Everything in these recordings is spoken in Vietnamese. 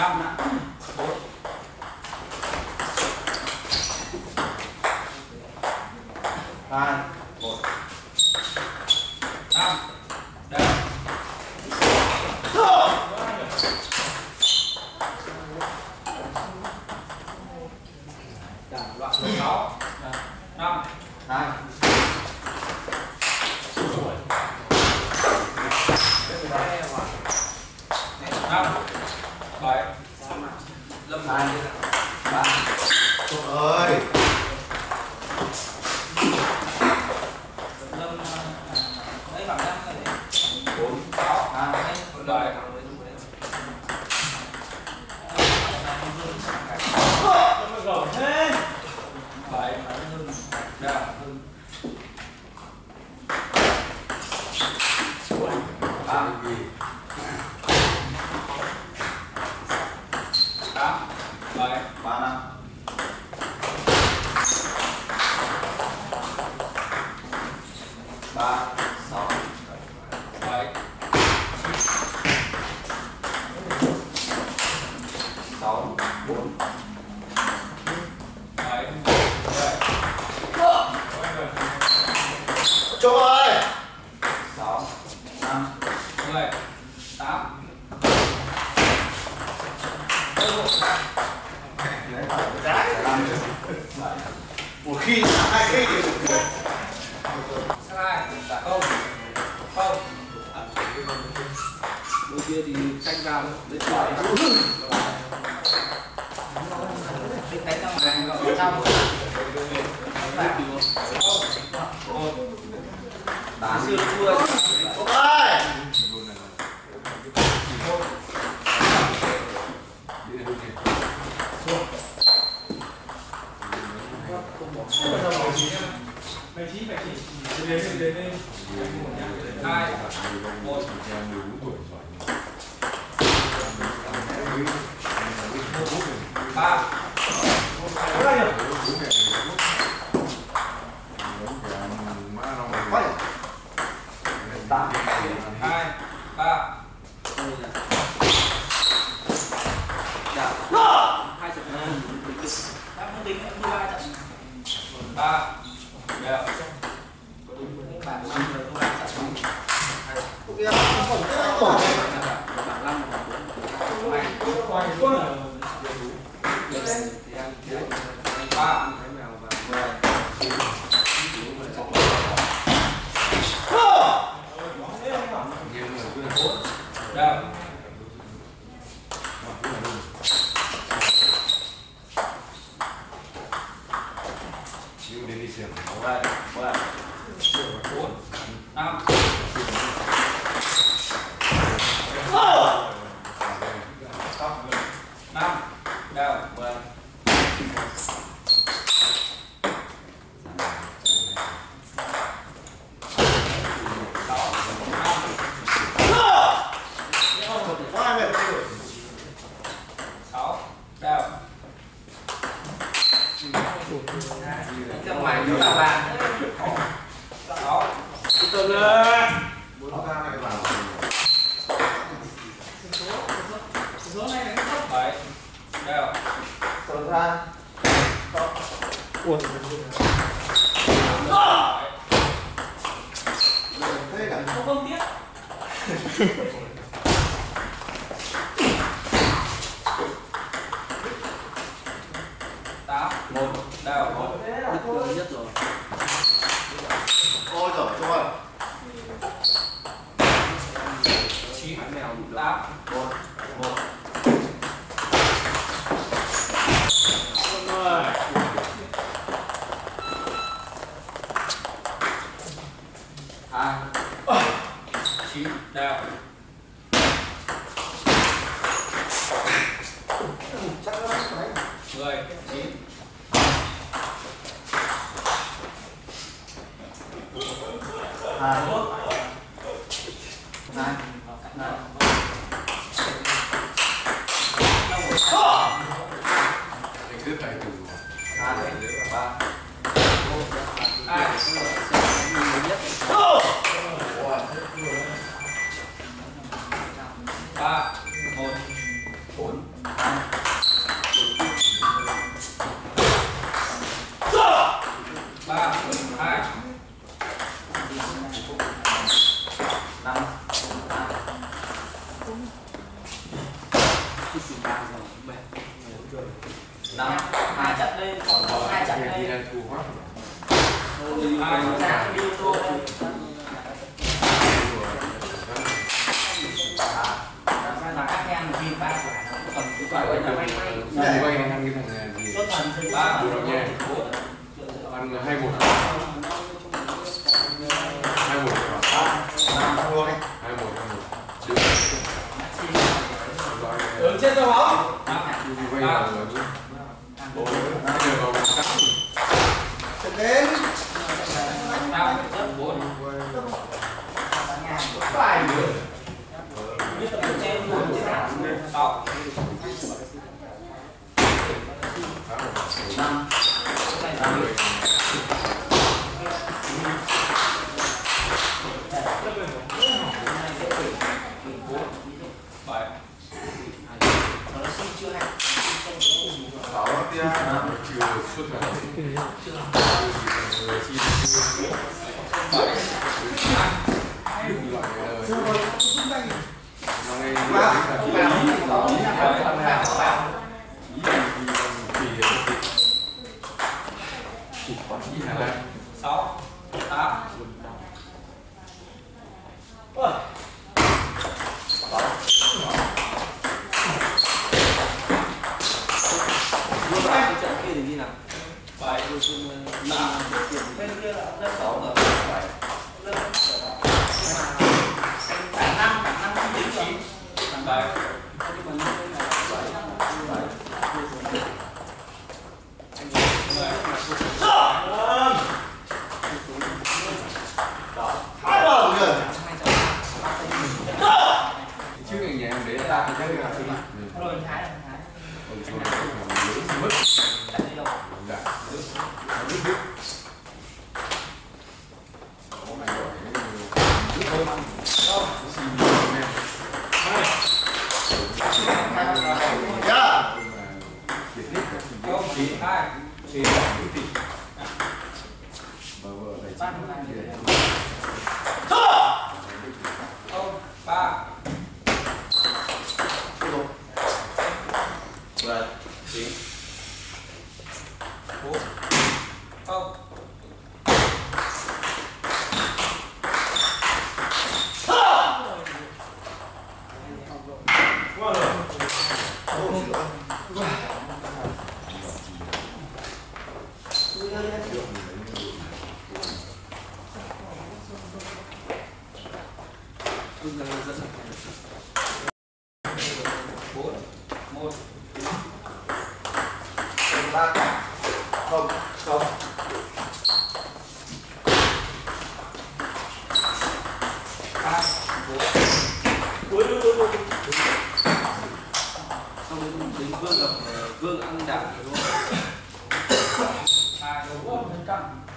năm Vamos. Tá, Já. Đánh ra ngoài trong một xưa chua ơi một ba hai ba hai trận năm đã không ba trận ba đều bảng năm rồi không bỏ bảng năm là bảng bốn ba đều bốn năm năm đều sáu năm sáu đều ra ngoài nữa là vàng sáu từ từ lên số này nó thấp bảy đều Tuần ra. Ui. Thế cả. không không tiếc tám một đều đứt cường nhất rồi Ôi giời ơi. chín mèo đủ tám Một. Một. hai chín đều mười chín Hai. này này hai ba hai ba một bốn ba hai năm năm hai trận lên còn có hai trận lên hai sáng đi ô tô lên là các em ghi ba quả nó cầm cái quả ấy là may may quay ăn cái thằng gì xuất thần thứ ba ba Được nha ăn hai một hai một Năm luôn đi. hai một hai một ừ chết rồi bóng quay vào bây giờ vào cắt đến. năm bốn Phải nữa. sáu năm bảy Sáu tia. chưa xuất rồi sáu tám cái trận kia thì như nào bảy tám bên kia là lớp sáu rồi lớp cả năm cả năm không tính rồi bảy Hai đầu kìa. trước ngày nhà em để ta chắc là rồi thái là thái mất đặt đi đâu Dạ. Không hai ba mươi hai không ba Rồi. bốn không bốn một Ba cả. Không. Không hai bốn xong đến vương gặp ờ, vương ăn đảo đúng không? Hai bốn Ôi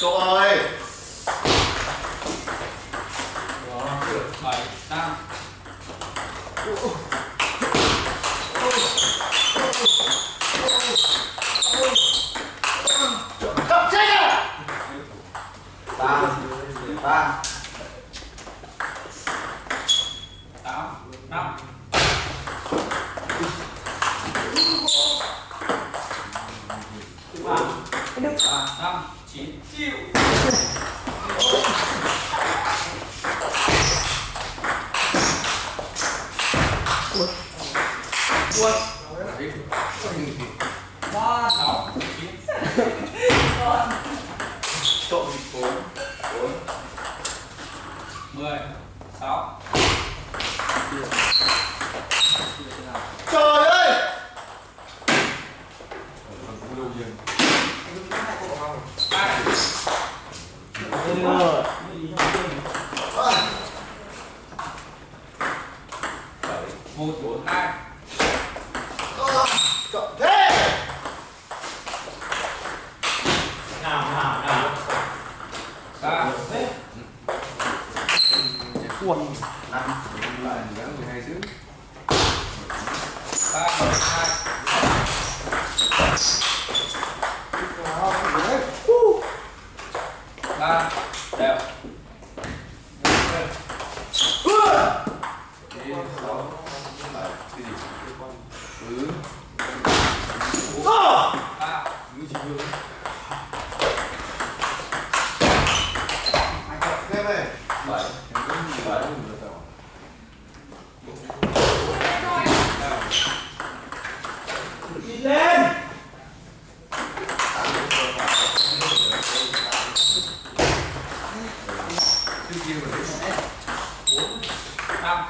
Trúc ơi. Đó, 7, 8 Tập chết rồi. 3 3 8 5 ba một hai ba đều Cái sáu lại cái gì ừ ba cứ chỉ hương Thêm này bảy em có gì bảy mình được rồi lên trước kia mà đấy năm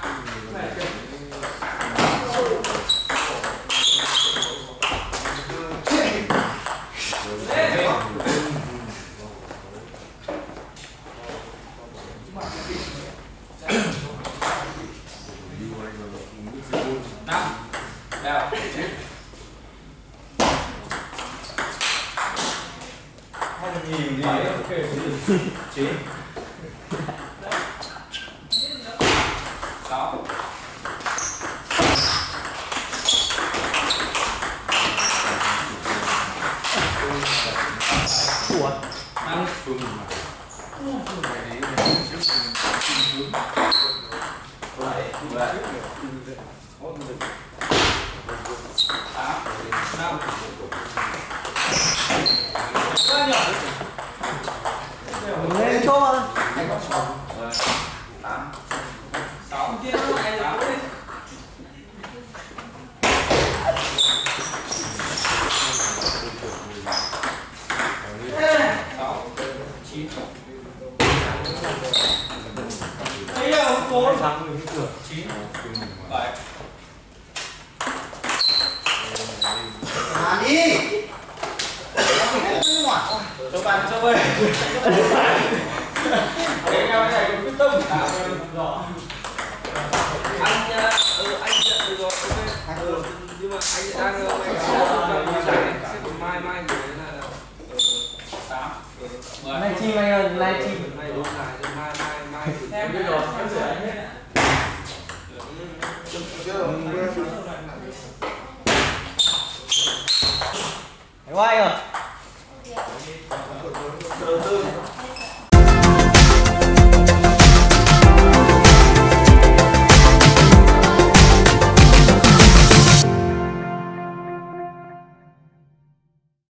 đi ngoài rồi cũng biết gì luôn năm đều chết nhìn đi ok chín sáu. Quần năm phương trước mình tìm hướng bảy bảy tám năm lên cho anh có sáu tám sáu tám sáu chín bây giờ cố thắng mình cửa chín bảy À đi cho bạn cho về để nhau cái này cũng biết tâm tám rõ anh ờ, ừ, anh nhận được rồi ok. Ừ, nhưng mà anh đang ờ, may cái mai xếp của mai mai gửi là ừ, này chi anh ơi này chi mai đúng rồi mai mai mai em biết rồi. Em sửa anh hết quay rồi Đầu tư